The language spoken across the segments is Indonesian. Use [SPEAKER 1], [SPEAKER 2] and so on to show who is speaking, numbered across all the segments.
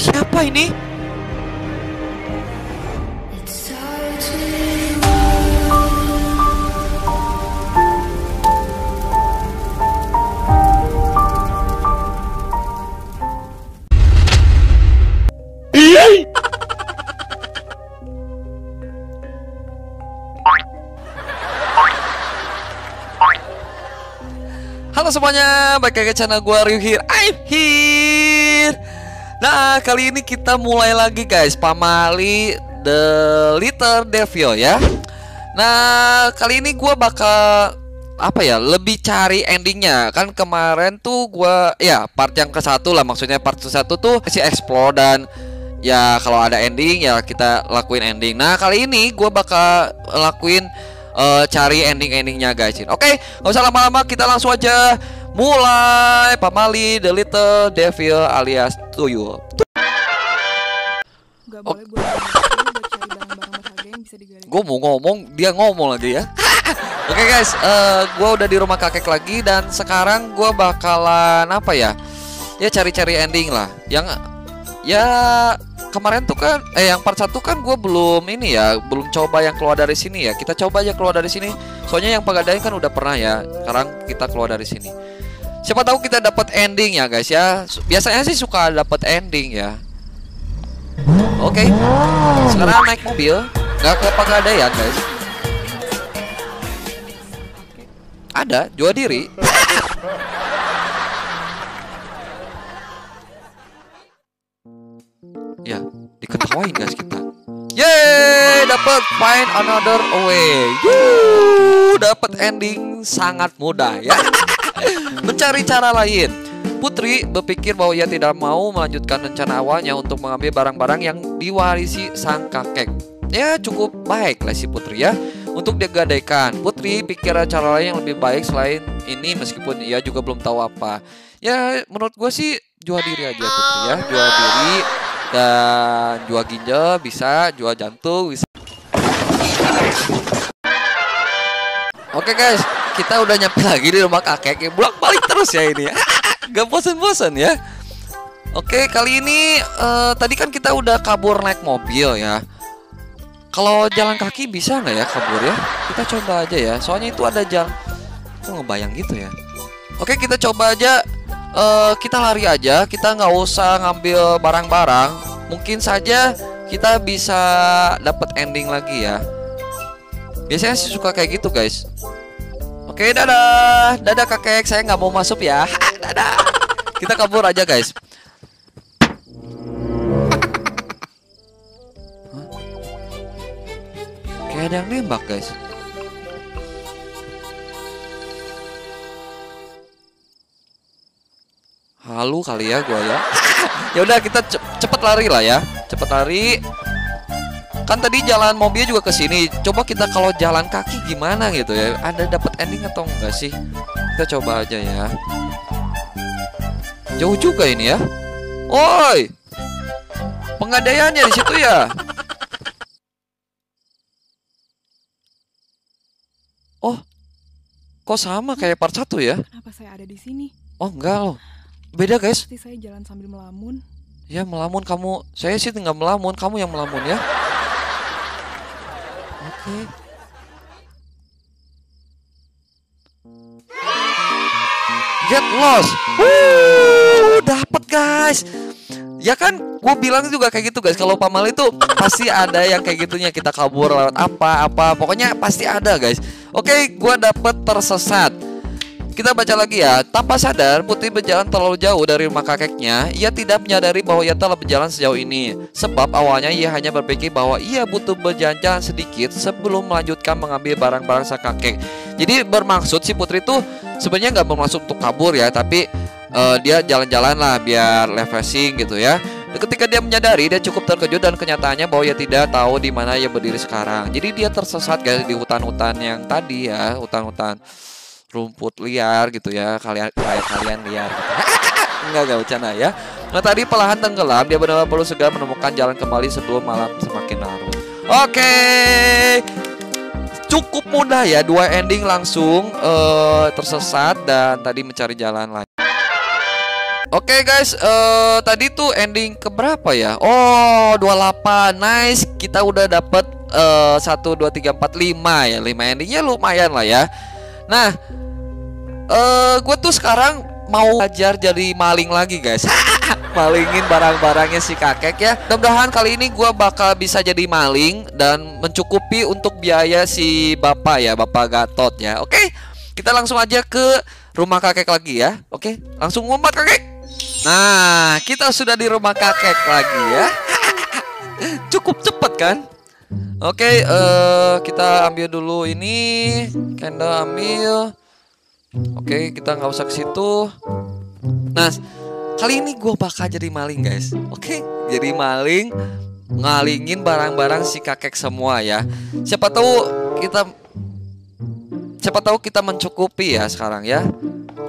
[SPEAKER 1] siapa ini? Semuanya, balik lagi ke channel gue Ryu here I'm here Nah, kali ini kita mulai lagi guys. Pamali The Little Devil ya. Nah, kali ini gue bakal apa ya lebih cari endingnya. Kan kemarin tuh gua ya part yang ke satu lah. Maksudnya part ke satu tuh si explore dan ya kalau ada ending ya kita lakuin ending. Nah kali ini gua bakal lakuin eh, cari ending-endingnya guys. Oke nggak usah lama-lama kita langsung aja mulai. Pamali The Little Devil alias Tuyul.
[SPEAKER 2] Gak boleh gue
[SPEAKER 1] mau ngomong dia ngomong lagi ya. Oke guys, eh gue udah di rumah kakek lagi dan sekarang gue bakalan apa ya? Ya cari-cari ending lah. Yang ya kemarin tuh kan, eh yang part satu kan gue belum ini ya, belum coba yang keluar dari sini ya. Kita coba aja keluar dari sini. Soalnya yang pegadaian kan udah pernah ya. Sekarang kita keluar dari sini. Siapa tahu kita dapat ending ya guys ya. Biasanya sih suka dapat ending ya. Oke, sekarang naik mobil, nggak ke pegadaian guys. Ada, jual diri. diketawain guys kita. Yeay, dapat find another way. Yuh, dapat ending sangat mudah ya. Mencari cara lain. Putri berpikir bahwa ia tidak mau melanjutkan rencana awalnya untuk mengambil barang-barang yang diwarisi sang kakek. Ya cukup baik lah si Putri ya untuk digadaikan. Putri pikir cara lain yang lebih baik selain ini meskipun ia juga belum tahu apa. Ya menurut gue sih jual diri aja Putri ya, jual diri dan jual ginjal bisa, jual jantung bisa. Oke guys, kita udah nyampe lagi di rumah kakek. Bolak balik terus ya ini. Gak bosen-bosen ya. Oke, kali ini eh, tadi kan kita udah kabur naik mobil ya. Kalau jalan kaki bisa nggak ya kabur ya? Kita coba aja ya. Soalnya itu ada jalan. Kok ngebayang gitu ya? Oke, kita coba aja. Eh kita lari aja. Kita nggak usah ngambil barang-barang. Mungkin saja kita bisa dapat ending lagi ya. Biasanya sih suka kayak gitu guys. Oke, dadah. Dadah kakek, saya nggak mau masuk ya. dadah. Kita kabur aja guys. Kayak ada yang nembak guys. Halu kali ya gua ya. ya udah kita ce- cepet lari lah ya. Cepet lari. Kan tadi jalan mobil juga ke sini. Coba kita kalau jalan kaki gimana gitu ya? Ada dapat ending atau enggak sih? Kita coba aja ya. Jauh juga ini ya. Oi. Pengadaiannya di situ ya. Oh. Kok sama kayak part 1 ya?
[SPEAKER 2] Kenapa saya ada di sini?
[SPEAKER 1] Oh, enggak loh. Beda, guys.
[SPEAKER 2] Pasti saya jalan sambil melamun.
[SPEAKER 1] Ya melamun kamu. Saya sih nggak melamun, kamu yang melamun ya. Oke. Get lost. Wuh, dapat guys. Ya kan, gue bilang juga kayak gitu guys. Kalau pamal itu pasti ada yang kayak gitunya kita kabur lewat apa apa. Pokoknya pasti ada guys. Oke, gue dapet tersesat. Kita baca lagi ya. Tanpa sadar, Putri berjalan terlalu jauh dari rumah kakeknya. Ia tidak menyadari bahwa ia telah berjalan sejauh ini. Sebab awalnya ia hanya berpikir bahwa ia butuh berjalan-jalan sedikit sebelum melanjutkan mengambil barang-barang sang kakek. Jadi bermaksud si Putri itu sebenarnya nggak bermaksud untuk kabur ya, tapi eh, dia jalan-jalan lah biar refreshing gitu ya. Ketika dia menyadari, dia cukup terkejut dan kenyataannya bahwa ia tidak tahu di mana ia berdiri sekarang. Jadi dia tersesat guys di hutan-hutan yang tadi ya, hutan-hutan rumput liar gitu ya kalian kayak kalian liar gitu. enggak enggak bercanda ya nah tadi perlahan tenggelam dia benar-benar perlu segera menemukan jalan kembali sebelum malam semakin larut oke cukup mudah ya dua ending langsung eh, tersesat dan tadi mencari jalan lain. Oke guys, eh tadi tuh ending keberapa ya? Oh, 28. Nice. Kita udah dapet eh 1 2 3 4 5 ya. 5 endingnya lumayan lah ya. Nah, eh gue tuh sekarang mau belajar jadi maling lagi guys. Malingin barang-barangnya si kakek ya. Mudah-mudahan kali ini gue bakal bisa jadi maling dan mencukupi untuk biaya si bapak ya, bapak Gatot ya. Oke, kita langsung aja ke rumah kakek lagi ya. Oke, langsung ngumpat kakek. Nah, kita sudah di rumah kakek lagi ya. Cukup cepet kan? Oke, eh kita ambil dulu ini. Kenda ambil. Oke, kita nggak usah ke situ. Nah, kali ini gue bakal jadi maling guys. Oke, jadi maling ngalingin barang-barang si kakek semua ya. Siapa tahu kita siapa tahu kita mencukupi ya sekarang ya.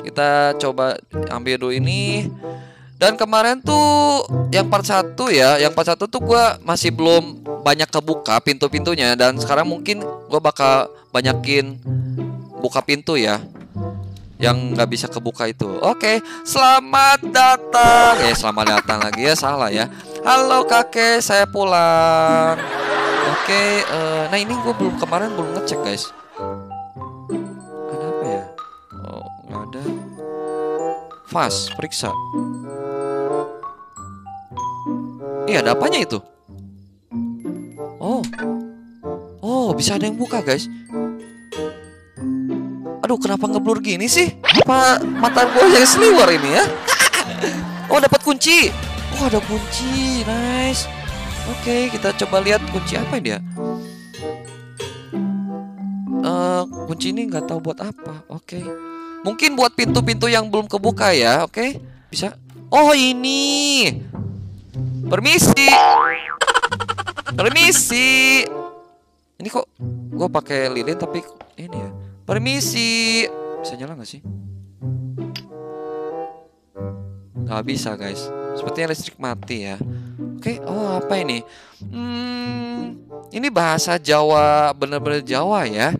[SPEAKER 1] Kita coba ambil dulu ini. Dan kemarin tuh yang part satu ya, yang part satu tuh gue masih belum banyak kebuka pintu-pintunya dan sekarang mungkin gue bakal banyakin buka pintu ya yang nggak bisa kebuka itu. Oke, selamat datang. Eh, selamat datang lagi ya salah ya. Halo kakek, saya pulang. Oke, eh, nah ini gue belum kemarin belum ngecek guys. Ada apa ya? Oh, nggak ada. Fast, periksa. Iya, ada apanya itu? Oh, oh bisa ada yang buka guys. Aduh, kenapa ngeblur gini sih? Apa mata gue yang sliwer ini ya? oh, dapat kunci. Oh, ada kunci. Nice. Oke, kita coba lihat kunci apa ini dia. Eh, kunci ini nggak tahu buat apa. Oke. Mungkin buat pintu-pintu yang belum kebuka ya. Oke. Bisa. Oh, ini. Permisi. Permisi. Ini kok gue pakai lilin tapi ini ya. Permisi. Bisa nyala nggak sih? Nggak bisa guys. Sepertinya listrik mati ya. Oke, oh apa ini? Hmm, ini bahasa Jawa, bener-bener Jawa ya.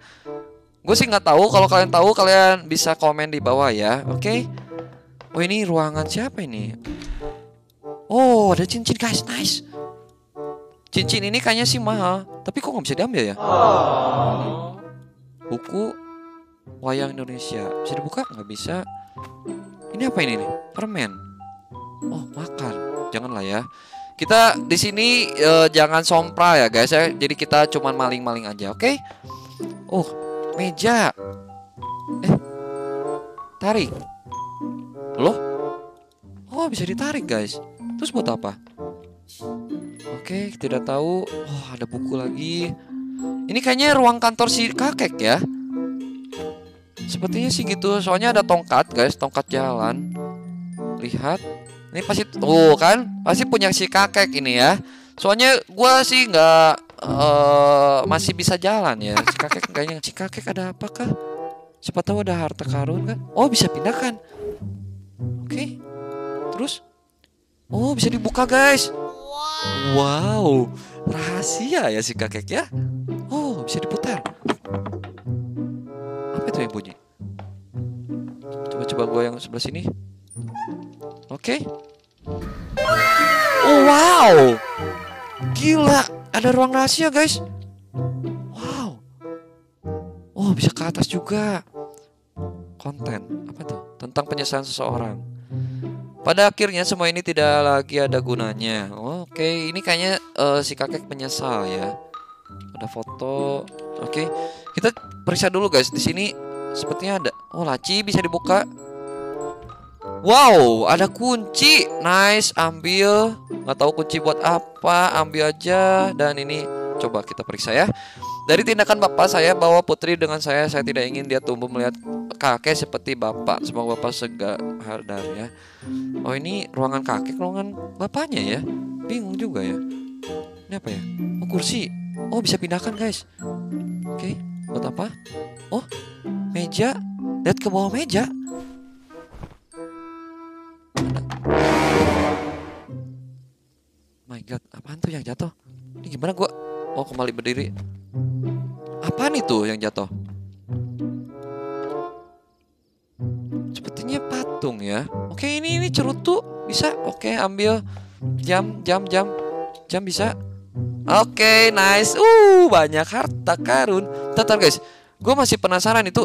[SPEAKER 1] Gue sih nggak tahu. Kalau kalian tahu, kalian bisa komen di bawah ya. Oke. Oh ini ruangan siapa ini? Oh ada cincin guys, nice. Cincin ini kayaknya sih mahal, tapi kok nggak bisa diambil ya? Buku wayang Indonesia. Bisa dibuka? Nggak bisa. Ini apa ini nih? Permen. Oh makan. Janganlah ya. Kita di sini eh, jangan sompra ya guys ya. Jadi kita cuman maling-maling aja oke? Oh meja. Eh tarik. Loh? Oh bisa ditarik guys. Terus buat apa? Oke tidak tahu. Oh ada buku lagi. Ini kayaknya ruang kantor si kakek ya Sepertinya sih gitu. Soalnya ada tongkat, guys, tongkat jalan. Lihat. Ini pasti tuh kan, pasti punya si kakek ini ya. Soalnya gua sih nggak eh, masih bisa jalan ya. Si kakek kayaknya si kakek ada apa kah? Siapa tahu ada harta karun kan? Oh, bisa pindahkan. Oke. Terus Oh, bisa dibuka, guys. Wow. Rahasia ya si kakek ya. Oh, bisa diputar. Apa itu yang bunyi? Coba-coba gue yang sebelah sini. Oke. Oh, wow. Gila, ada ruang rahasia, guys. Wow. Oh, bisa ke atas juga. Konten apa tuh? Tentang penyesalan seseorang. Pada akhirnya semua ini tidak lagi ada gunanya. Oke, ini kayaknya eh, si kakek menyesal ya. Ada foto. Oke, kita periksa dulu guys. Di sini sepertinya ada. Oh, laci bisa dibuka. Wow, ada kunci. Nice, ambil. Nggak tahu kunci buat apa, ambil aja. Dan ini coba kita periksa ya. Dari tindakan bapak saya bawa putri dengan saya, saya tidak ingin dia tumbuh melihat kakek seperti bapak. Semoga bapak sadar ya. Oh ini ruangan kakek, ruangan bapaknya ya. Bingung juga ya. Ini apa ya? Oh kursi. Oh bisa pindahkan guys. Oke, buat apa? Oh meja. Lihat ke bawah meja. My God, apaan tuh yang jatuh? Ini gimana gua? Oh kembali berdiri. Apaan itu yang jatuh? Sepertinya patung ya. Oke, ini ini cerutu bisa. Oke, ambil jam jam jam jam bisa. Oke, nice. Uh, banyak harta karun. Bentar guys, gue masih penasaran itu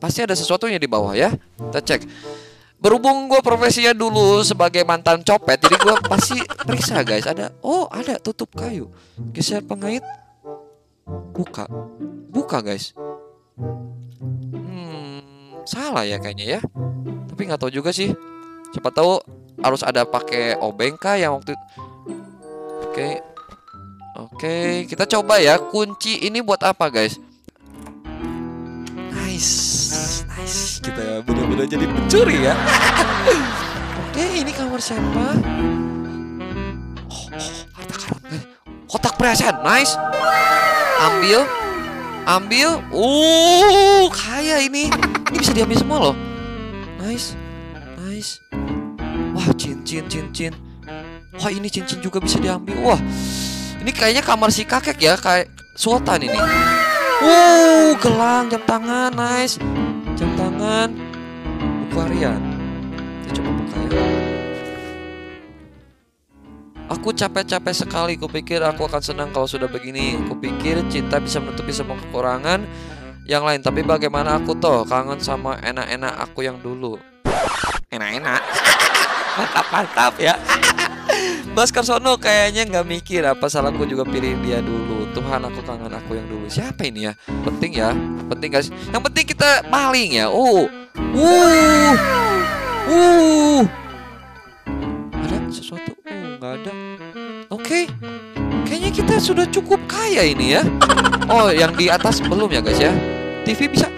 [SPEAKER 1] pasti ada sesuatunya di bawah ya. Kita cek. Berhubung gue profesinya dulu sebagai mantan copet, jadi gue pasti periksa guys. Ada, oh ada tutup kayu. Geser pengait, buka, buka guys. Hmm, salah ya kayaknya ya. Tapi nggak tahu juga sih. Siapa tahu harus ada pakai obeng kah yang waktu Oke. Oke, kita coba ya. Kunci ini buat apa, guys? Nice. Kita ya benar-benar jadi pencuri ya. Oke, ini kamar siapa? Oh, oh. Kotak perhiasan. Nice. Ambil. Ambil. Uh, kaya ini. Ini bisa diambil semua loh. Nice. Nice. Wah, cincin, cincin. Wah, ini cincin juga bisa diambil. Wah. Ini kayaknya kamar si kakek ya, kayak sultan ini. Wow, gelang, jam tangan, nice. Jam tangan, harian. Kita coba buka ya. Aku capek-capek sekali, kupikir aku akan senang kalau sudah begini. Kupikir cinta bisa menutupi semua kekurangan yang lain. Tapi bagaimana aku toh kangen sama enak-enak aku yang dulu. Enak-enak. Mantap-mantap ya. Bas Karsono kayaknya nggak mikir apa salahku juga pilih dia dulu. Tuhan aku kangen aku yang dulu. Siapa ini ya? Penting ya, penting guys. Yang penting kita maling ya. Oh, uh, uh. Ada sesuatu? Oh, nggak ada. Oke, kayaknya kita sudah cukup kaya ini ya. Oh, yang di atas belum ya guys ya? TV bisa,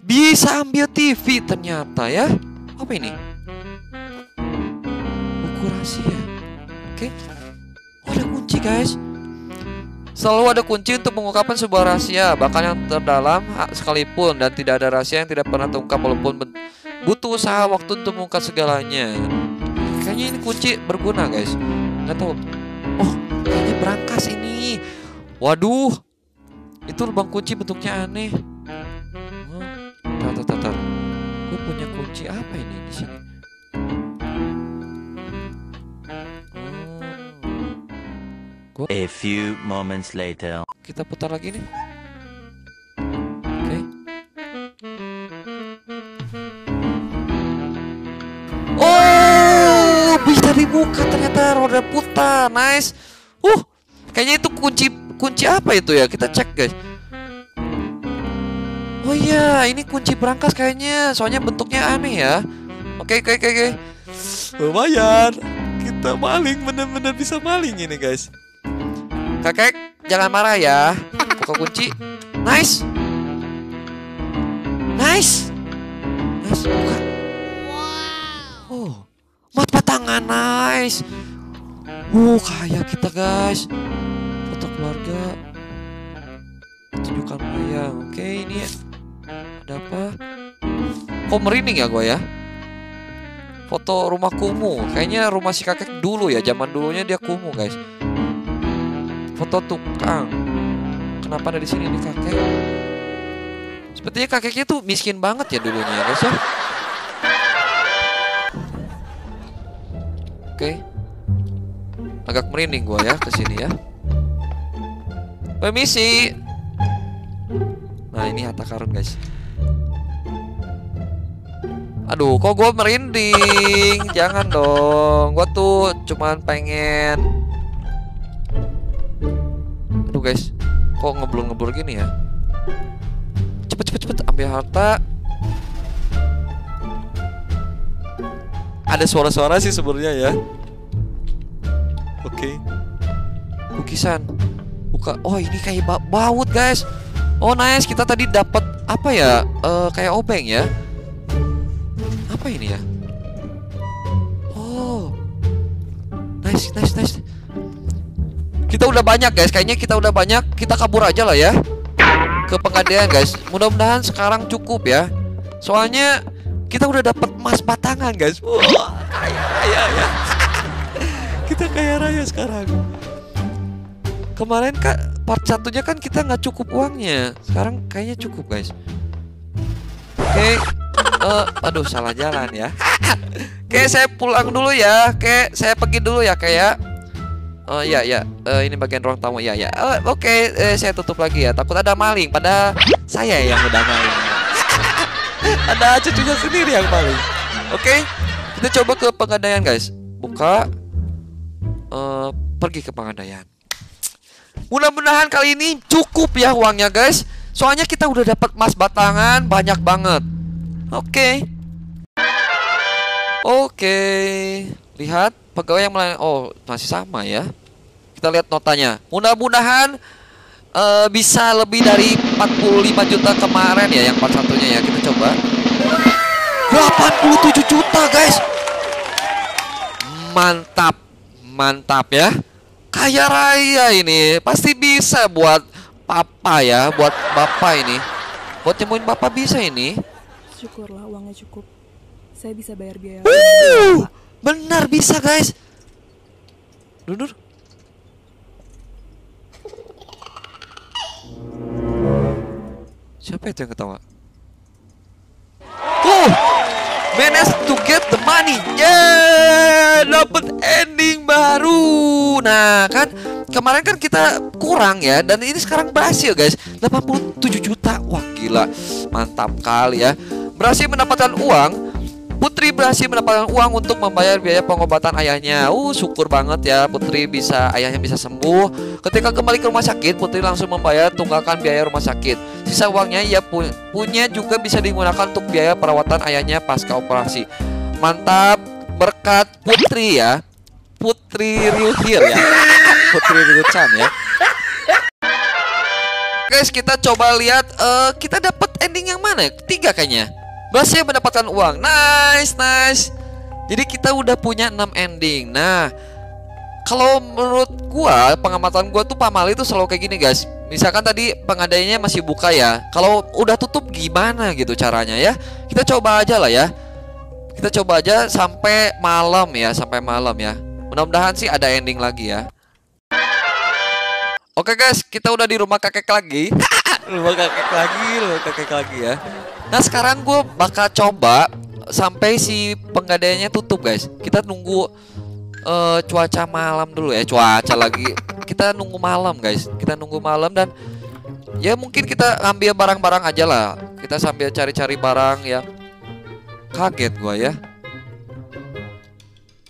[SPEAKER 1] bisa ambil TV ternyata ya. Apa ini? Buku rahasia. Oke. Oh, ada kunci, guys. Selalu ada kunci untuk mengungkapkan sebuah rahasia, bahkan yang terdalam sekalipun dan tidak ada rahasia yang tidak pernah terungkap walaupun butuh usaha waktu untuk mengungkap segalanya. Kayaknya ini kunci berguna, guys. Nggak tahu. Oh, kayaknya berangkas ini. Waduh. Itu lubang kunci bentuknya aneh. Oh, tar, tar, tar, tar. Gue punya kunci apa ini di sini? Oh.
[SPEAKER 3] A few moments later.
[SPEAKER 1] Kita putar lagi nih. Oke. Oh, bisa dibuka ternyata roda putar. Nice. Uh, kayaknya itu kunci kunci apa itu ya? Kita cek, guys. Oh iya, ini kunci berangkas kayaknya. Soalnya bentuknya aneh ya. Oke, oke, oke, oke. Lumayan. Kita maling, bener-bener bisa maling ini, guys. Kakek, jangan marah ya. Buka kunci. Nice. Nice. Nice, buka. Oh, mata tangan nice. Uh, kaya kita guys. Foto keluarga. Tunjukkan wayang. Oke, ini ada apa? Kok merinding ya gue ya? Foto rumah kumuh. Kayaknya rumah si kakek dulu ya. Zaman dulunya dia kumuh guys foto tukang. Kenapa ada di sini nih kakek? Sepertinya kakeknya tuh miskin banget ya dulunya ya guys ya. Oke. Agak merinding gua ya ke sini ya. Permisi. Nah, ini harta karun guys. Aduh, kok gua merinding? Jangan dong. Gua tuh cuman pengen guys, kok ngeblur-ngeblur gini ya? Cepet cepet cepet ambil harta. Ada suara-suara sih sebenarnya ya. Oke. Lukisan. Buka. Oh ini kayak ba baut guys. Oh nice, kita tadi dapat apa ya? Eh kayak obeng ya. Apa ini ya? Oh. Nice, nice, nice. Kita udah banyak guys, kayaknya kita udah banyak. Kita kabur aja lah ya ke pengadilan guys. Mudah-mudahan sekarang cukup ya. Soalnya kita udah dapat emas batangan guys. Wah, kaya raya ya. kita kaya raya sekarang. Kemarin kak part satunya kan kita nggak cukup uangnya. Sekarang kayaknya cukup guys. Oke, eh, aduh salah jalan ya. Oke, saya pulang dulu ya. Oke, saya pergi dulu ya kayak. Oh iya ya, Eh, ini bagian ruang tamu ya ya. Eh, Oke, eh, saya tutup lagi ya. Takut ada maling. Pada saya yang udah maling. ada cucunya sendiri yang maling. Oke, kita coba ke pegadaian guys. Buka, eh, pergi ke pegadaian. Mudah-mudahan kali ini cukup ya uangnya guys. Soalnya kita udah dapat emas batangan banyak banget. Oke. Oke. Lihat pegawai yang melayani. Oh, masih sama ya. Kita lihat notanya. Mudah-mudahan eh, bisa lebih dari 45 juta kemarin ya yang part satunya ya. Kita coba. 87 juta, guys. Mantap. Mantap ya. Kaya raya ini. Pasti bisa buat papa ya, buat bapak ini. Buat nyembuhin bapak bisa ini.
[SPEAKER 2] Syukurlah uangnya cukup. Saya bisa bayar biaya.
[SPEAKER 1] Wuh, benar bisa guys. Dunur. Siapa itu yang ketawa? Oh, managed to get the money. Yeah, dapat ending baru. Nah, kan kemarin kan kita kurang ya dan ini sekarang berhasil guys. 87 juta. Wah, gila. Mantap kali ya. Berhasil mendapatkan uang Putri berhasil mendapatkan uang untuk membayar biaya pengobatan ayahnya. Uh, syukur banget ya Putri bisa ayahnya bisa sembuh. Ketika kembali ke rumah sakit, Putri langsung membayar tunggakan biaya rumah sakit. Sisa uangnya ia pu- punya juga bisa digunakan untuk biaya perawatan ayahnya pasca operasi. Mantap berkat Putri ya. Putri Ryuhir ya. Putri Ryuchan ya. Guys, kita coba lihat eh, kita dapat ending yang mana? Tiga kayaknya. Berhasil mendapatkan uang. Nice, nice. Jadi kita udah punya 6 ending. Nah, kalau menurut gua, pengamatan gua tuh Pamal itu selalu kayak gini, guys. Misalkan tadi pengadainya masih buka ya. Kalau udah tutup gimana gitu caranya ya? Kita coba aja lah ya. Kita coba aja sampai malam ya, sampai malam ya. Mudah-mudahan sih ada ending lagi ya. Oke guys, kita udah di rumah kakek lagi. rumah kakek lagi, rumah kakek lagi ya. Nah sekarang gue bakal coba sampai si penggadaiannya tutup guys. Kita nunggu eh, cuaca malam dulu ya, cuaca lagi. Kita nunggu malam guys. Kita nunggu malam dan ya mungkin kita ambil barang-barang aja lah. Kita sambil cari-cari barang yang kaget gua ya.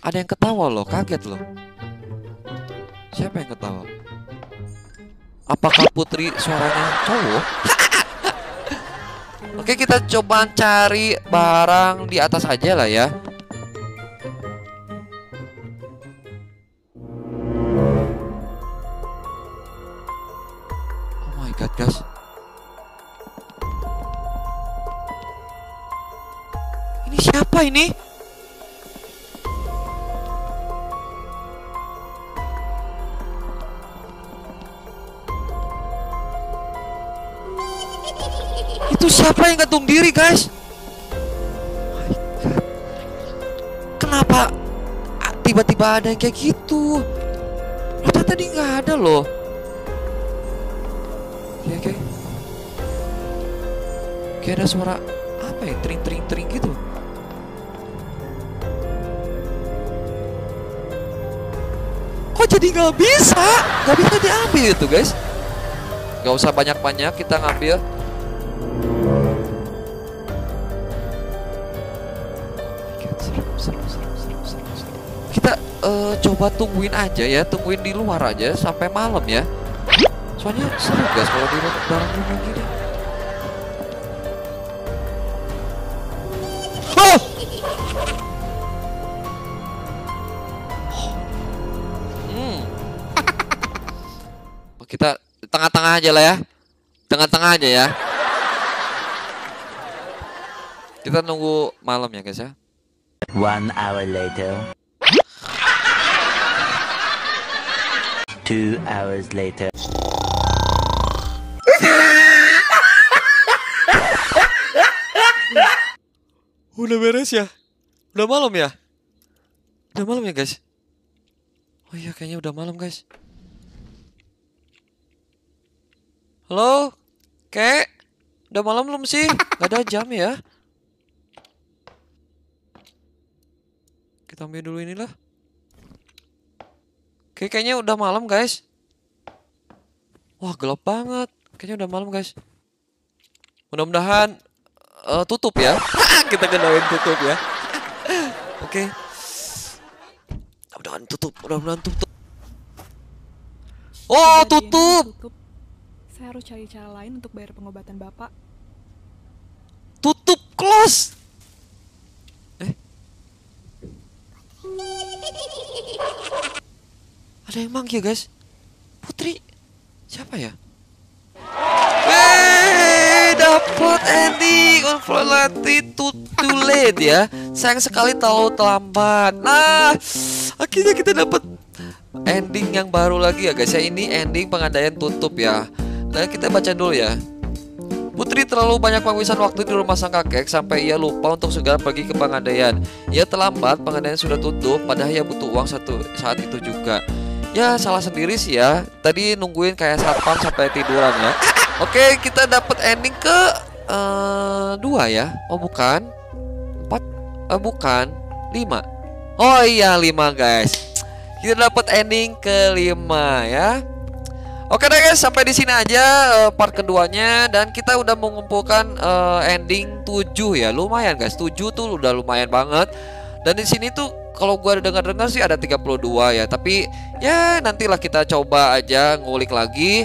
[SPEAKER 1] Ada yang ketawa loh, kaget loh. Siapa yang ketawa? Apakah Putri suaranya cowok? Oke kita coba cari barang di atas aja lah ya Oh my god guys Ini siapa ini? Itu siapa yang gantung diri, guys? Kenapa tiba-tiba ada yang kayak gitu? Kita tadi nggak ada loh. Oke, oke. Kayak ada suara apa ya? Tring, tring, tring gitu. Kok jadi nggak bisa? Nggak bisa diambil itu, guys. Gak usah banyak-banyak kita ngambil Eh, coba tungguin aja ya, tungguin di luar aja sampai malam ya. Soalnya seru guys kalau di dalam rumah gini. Oh! Hmm. Kita tengah-tengah aja lah ya. Tengah-tengah aja ya. Kita nunggu malam ya guys ya.
[SPEAKER 3] One hour later. Two hours later.
[SPEAKER 1] Udah beres ya? Udah malam ya? Udah malam ya guys? Oh iya kayaknya udah malam guys. Halo? Kek? Udah malam belum sih? Gak ada jam ya? Kita ambil dulu inilah. Oke, kayaknya udah malam guys. Wah, gelap banget. Kayaknya udah malam guys. Mudah-mudahan eh, tutup ya. Kita kenain tutup ya. Oke. Mudah-mudahan tutup, mudah-mudahan tutup. Oh, tutup.
[SPEAKER 2] tutup. Saya harus cari cara lain untuk bayar pengobatan Bapak.
[SPEAKER 1] Tutup close. Ada yang manggil, guys. Putri. Siapa ya? Dapat ending unfortunately too, too late ya. Sayang sekali tahu terlambat. Nah, akhirnya kita dapat ending yang baru lagi ya guys ya. Ini ending pengadaian tutup ya. Nah, kita baca dulu ya. Putri terlalu banyak menghabiskan waktu di rumah sang kakek sampai ia lupa untuk segera pergi ke Pangandayan. Ia terlambat, Pangandayan sudah tutup, padahal ia butuh uang satu saat itu juga. Ya salah sendiri sih ya. Tadi nungguin kayak satpam sampai tiduran ya. Oke, kita dapat ending ke eh, dua ya. Oh bukan, empat, eh, bukan, lima. Oh iya lima guys. Kita dapat ending kelima ya. Oke deh guys, sampai di sini aja eh, part keduanya dan kita udah mengumpulkan eh, ending 7 ya. Lumayan guys, 7 tuh udah lumayan banget. Dan di sini tuh kalau gua dengar-dengar sih ada 32 ya, tapi ya nantilah kita coba aja ngulik lagi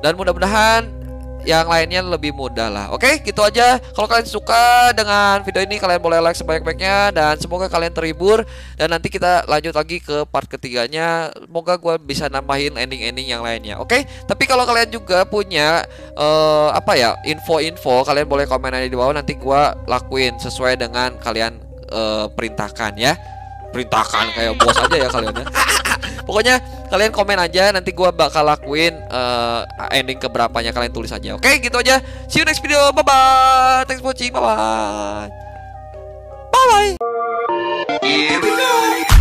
[SPEAKER 1] dan mudah-mudahan yang lainnya lebih mudah lah. Oke, gitu aja. Kalau kalian suka dengan video ini kalian boleh like sebanyak-banyaknya dan semoga kalian terhibur dan nanti kita lanjut lagi ke part ketiganya. Semoga gue bisa nambahin ending-ending yang lainnya. Oke, tapi kalau kalian juga punya eh, apa ya info-info, kalian boleh komen aja di bawah. Nanti gue lakuin sesuai dengan kalian eh, perintahkan ya perintahkan kayak bos aja ya kalian ya. Pokoknya kalian komen aja nanti gua bakal lakuin uh, ending keberapanya kalian tulis aja. Oke, okay, gitu aja. See you next video. Bye bye. Thanks for watching. Bye bye. Bye bye.